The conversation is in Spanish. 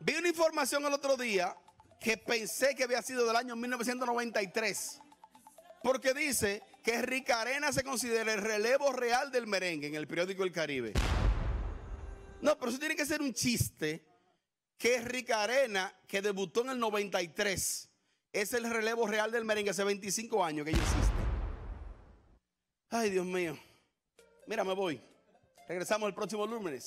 Vi una información el otro día que pensé que había sido del año 1993. Porque dice que Rica Arena se considera el relevo real del merengue en el periódico El Caribe. No, pero eso tiene que ser un chiste que Rica Arena, que debutó en el 93, es el relevo real del merengue hace 25 años que ella existe. Ay, Dios mío. Mira, me voy. Regresamos el próximo lunes.